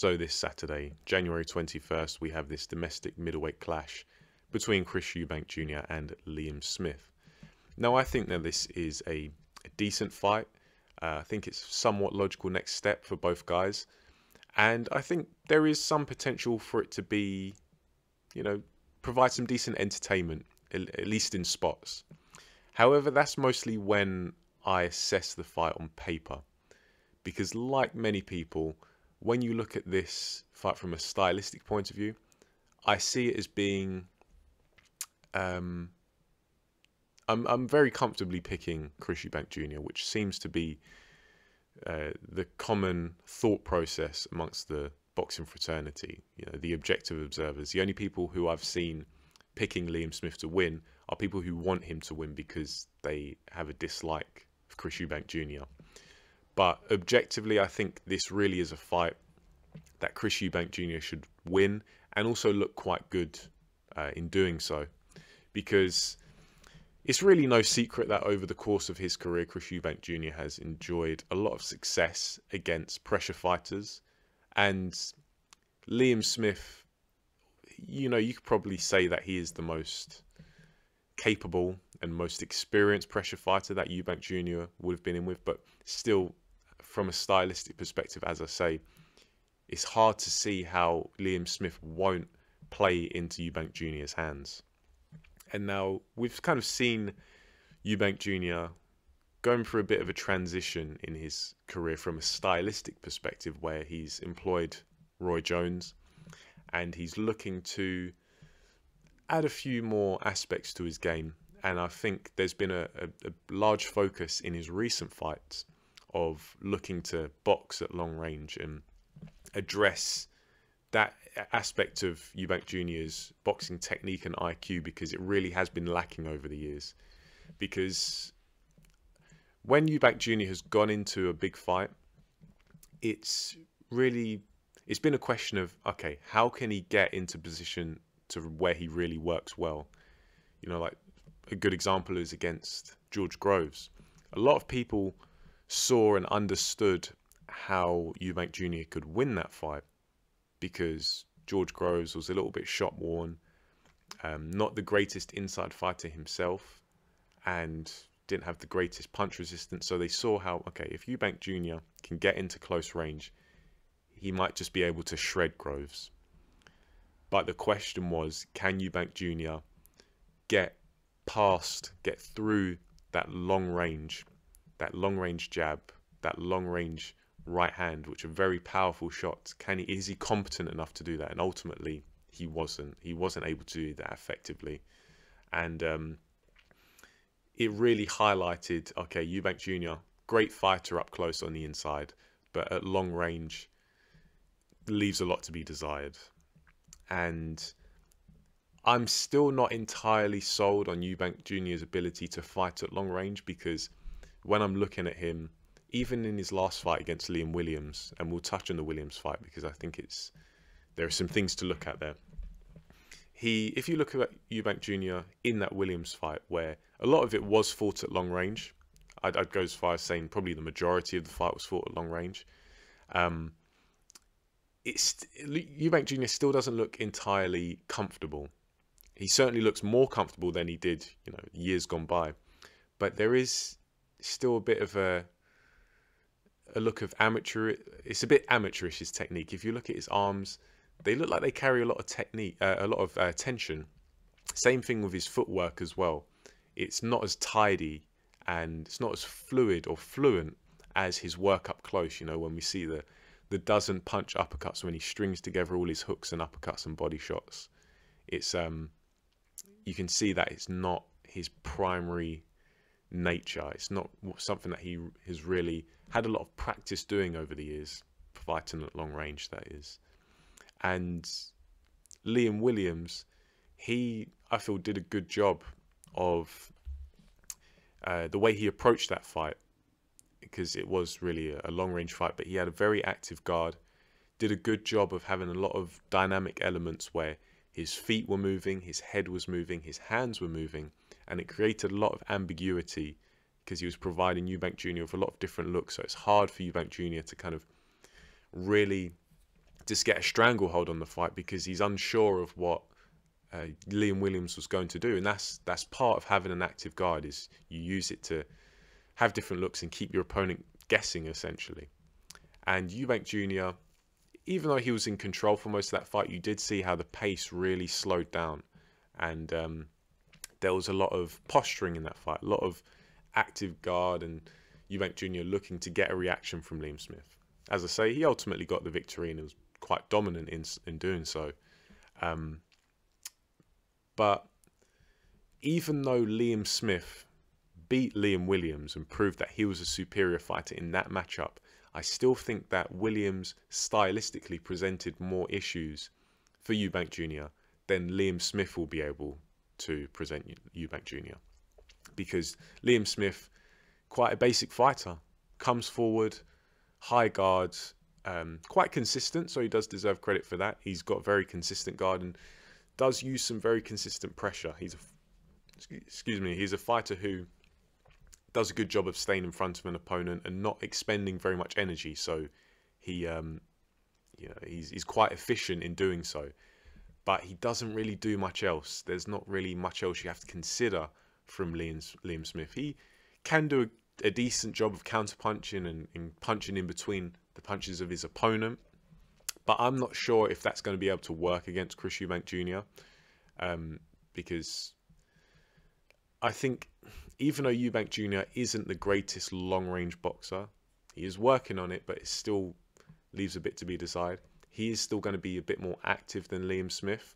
So this Saturday, January 21st, we have this domestic middleweight clash between Chris Eubank Jr. and Liam Smith. Now, I think that this is a, a decent fight. Uh, I think it's somewhat logical next step for both guys. And I think there is some potential for it to be, you know, provide some decent entertainment, at least in spots. However, that's mostly when I assess the fight on paper. Because, like many people, when you look at this fight from a stylistic point of view, I see it as being. Um, I'm I'm very comfortably picking Chris Eubank Jr., which seems to be uh, the common thought process amongst the boxing fraternity. You know, the objective observers. The only people who I've seen picking Liam Smith to win are people who want him to win because they have a dislike of Chris Eubank Jr. But objectively, I think this really is a fight that Chris Eubank Jr. should win and also look quite good uh, in doing so. Because it's really no secret that over the course of his career, Chris Eubank Jr. has enjoyed a lot of success against pressure fighters. And Liam Smith, you know, you could probably say that he is the most capable and most experienced pressure fighter that Eubank Jr. would have been in with. But still, from a stylistic perspective, as I say, it's hard to see how Liam Smith won't play into Eubank Jr.'s hands. And now we've kind of seen Eubank Jr. going through a bit of a transition in his career from a stylistic perspective where he's employed Roy Jones and he's looking to add a few more aspects to his game. And I think there's been a, a, a large focus in his recent fights of looking to box at long range and address that aspect of Eubank Jr.'s boxing technique and IQ because it really has been lacking over the years. Because when Eubank Jr. has gone into a big fight, it's really it's been a question of okay, how can he get into position to where he really works well? You know, like a good example is against George Groves. A lot of people saw and understood how Eubank Jr. could win that fight because George Groves was a little bit shot worn, um, not the greatest inside fighter himself, and didn't have the greatest punch resistance. So they saw how, okay, if Eubank Jr. can get into close range, he might just be able to shred Groves. But the question was, can Eubank Jr. get past, get through that long range, that long range jab, that long range right hand, which are very powerful shots. Can he is he competent enough to do that? And ultimately, he wasn't. He wasn't able to do that effectively, and um, it really highlighted. Okay, Eubank Jr. great fighter up close on the inside, but at long range leaves a lot to be desired, and. I'm still not entirely sold on Eubank Jr.'s ability to fight at long range because when I'm looking at him, even in his last fight against Liam Williams, and we'll touch on the Williams fight because I think it's there are some things to look at there. He, if you look at Eubank Jr. in that Williams fight, where a lot of it was fought at long range, I'd, I'd go as far as saying probably the majority of the fight was fought at long range. Um, it's Eubank Jr. still doesn't look entirely comfortable. He certainly looks more comfortable than he did, you know, years gone by. But there is still a bit of a a look of amateur. It's a bit amateurish his technique. If you look at his arms, they look like they carry a lot of technique, uh, a lot of uh, tension. Same thing with his footwork as well. It's not as tidy and it's not as fluid or fluent as his work up close. You know, when we see the the dozen punch uppercuts when he strings together all his hooks and uppercuts and body shots, it's um, you can see that it's not his primary nature. It's not something that he has really had a lot of practice doing over the years, fighting at long range, that is. And Liam Williams, he, I feel, did a good job of uh, the way he approached that fight because it was really a, a long range fight, but he had a very active guard, did a good job of having a lot of dynamic elements where his feet were moving, his head was moving, his hands were moving, and it created a lot of ambiguity because he was providing Eubank Jr. with a lot of different looks. So it's hard for Eubank Jr. to kind of really just get a stranglehold on the fight because he's unsure of what uh, Liam Williams was going to do, and that's that's part of having an active guard is you use it to have different looks and keep your opponent guessing essentially. And Eubank Jr., even though he was in control for most of that fight, you did see how the pace really slowed down, and um, there was a lot of posturing in that fight, a lot of active guard, and Eubank Jr. looking to get a reaction from Liam Smith. As I say, he ultimately got the victory and was quite dominant in in doing so. Um, but even though Liam Smith beat Liam Williams and proved that he was a superior fighter in that matchup, I still think that Williams stylistically presented more issues for Eubank Jr. than Liam Smith will be able to present Eubank Jr. Because Liam Smith, quite a basic fighter, comes forward, high guards, um, quite consistent, so he does deserve credit for that. He's got very consistent guard and does use some very consistent pressure. He's a, excuse me, he's a fighter who does a good job of staying in front of an opponent and not expending very much energy. So he, um, you know, he's he's quite efficient in doing so, but he doesn't really do much else. There's not really much else you have to consider from Liam Liam Smith. He can do a, a decent job of counter punching and, and punching in between the punches of his opponent, but I'm not sure if that's going to be able to work against Chris Eubank Jr. Um, because I think even though Eubank Jr. isn't the greatest long range boxer, he is working on it, but it still leaves a bit to be desired. He is still going to be a bit more active than Liam Smith.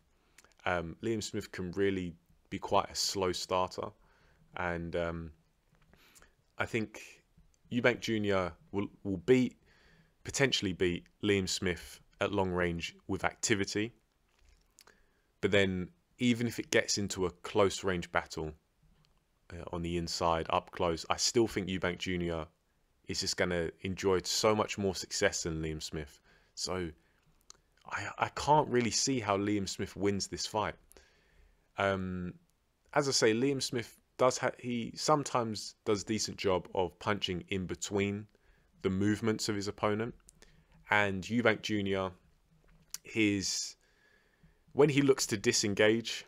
Um, Liam Smith can really be quite a slow starter, and um, I think Eubank Jr. will will beat potentially beat Liam Smith at long range with activity. But then, even if it gets into a close range battle, uh, on the inside, up close. I still think Eubank Jr. is just going to enjoy so much more success than Liam Smith. So I, I can't really see how Liam Smith wins this fight. Um, as I say, Liam Smith does ha- he sometimes does decent job of punching in between the movements of his opponent, and Eubank Jr. his when he looks to disengage,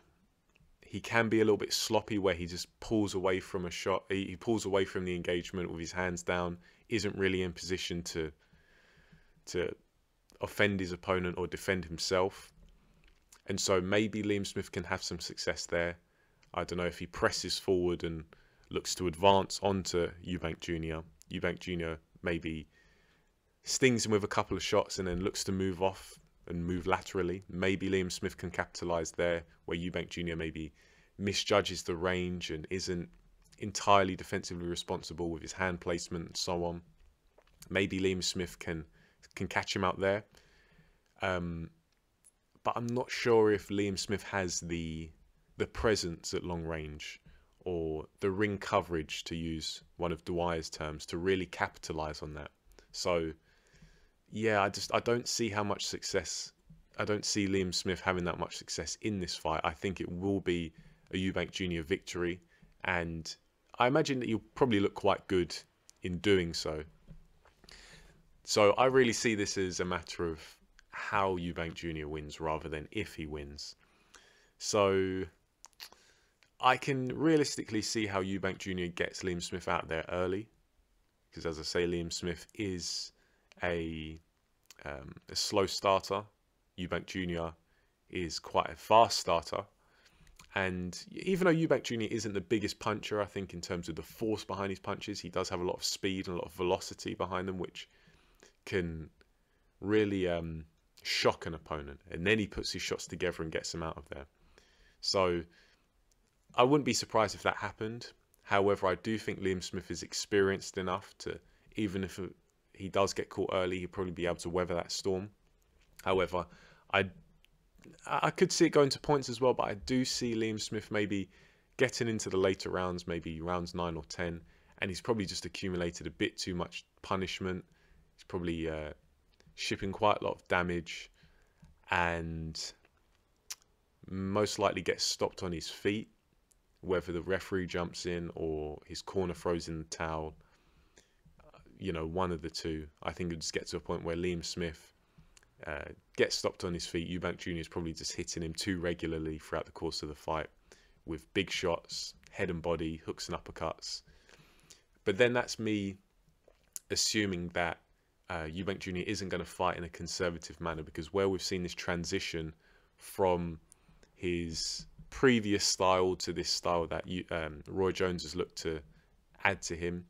he can be a little bit sloppy where he just pulls away from a shot. He pulls away from the engagement with his hands down, isn't really in position to to offend his opponent or defend himself. And so maybe Liam Smith can have some success there. I don't know if he presses forward and looks to advance onto Eubank Jr. Eubank Jr. maybe stings him with a couple of shots and then looks to move off and move laterally. Maybe Liam Smith can capitalise there, where Eubank Jr. maybe misjudges the range and isn't entirely defensively responsible with his hand placement and so on. Maybe Liam Smith can can catch him out there. Um, but I'm not sure if Liam Smith has the the presence at long range or the ring coverage to use one of Dwyer's terms to really capitalize on that. So yeah, I just I don't see how much success. I don't see Liam Smith having that much success in this fight. I think it will be a Eubank Jr. victory, and I imagine that you'll probably look quite good in doing so. So I really see this as a matter of how Eubank Jr. wins rather than if he wins. So I can realistically see how Eubank Jr. gets Liam Smith out there early, because as I say, Liam Smith is a, um, a slow starter. Eubank Jr. is quite a fast starter. And even though Eubank Jr. isn't the biggest puncher, I think in terms of the force behind his punches, he does have a lot of speed and a lot of velocity behind them, which can really um, shock an opponent. And then he puts his shots together and gets them out of there. So I wouldn't be surprised if that happened. However, I do think Liam Smith is experienced enough to, even if he does get caught early, he'll probably be able to weather that storm. However, I I could see it going to points as well, but I do see Liam Smith maybe getting into the later rounds, maybe rounds nine or ten, and he's probably just accumulated a bit too much punishment. He's probably uh, shipping quite a lot of damage, and most likely gets stopped on his feet, whether the referee jumps in or his corner throws in the towel you know, one of the two. I think it just get to a point where Liam Smith uh, gets stopped on his feet. Eubank Jr. is probably just hitting him too regularly throughout the course of the fight with big shots, head and body, hooks and uppercuts. But then that's me assuming that uh, Eubank Jr. isn't going to fight in a conservative manner because where we've seen this transition from his previous style to this style that um, Roy Jones has looked to add to him,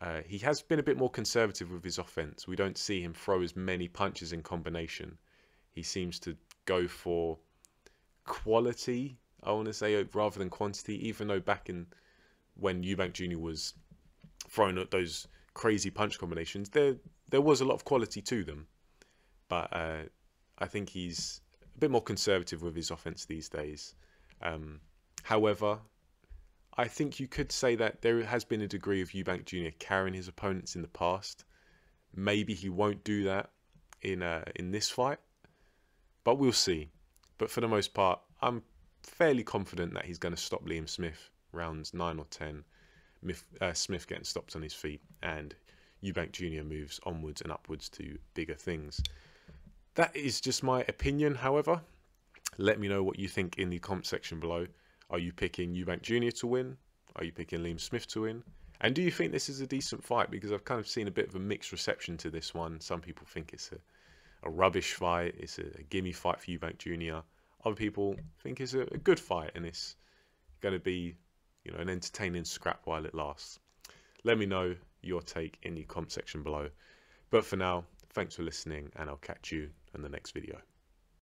uh, he has been a bit more conservative with his offense. We don't see him throw as many punches in combination. He seems to go for quality, I want to say, rather than quantity, even though back in when Eubank Jr. was throwing at those crazy punch combinations, there there was a lot of quality to them. But uh, I think he's a bit more conservative with his offense these days. Um, however, I think you could say that there has been a degree of Eubank Jr. carrying his opponents in the past. Maybe he won't do that in uh, in this fight, but we'll see. But for the most part, I'm fairly confident that he's going to stop Liam Smith rounds nine or ten. Uh, Smith getting stopped on his feet, and Eubank Jr. moves onwards and upwards to bigger things. That is just my opinion, however. Let me know what you think in the comment section below. Are you picking Eubank Jr. to win? Are you picking Liam Smith to win? And do you think this is a decent fight? Because I've kind of seen a bit of a mixed reception to this one. Some people think it's a, a rubbish fight, it's a, a gimme fight for Eubank Jr. Other people think it's a, a good fight and it's going to be, you know, an entertaining scrap while it lasts. Let me know your take in the comment section below. But for now, thanks for listening and I'll catch you in the next video.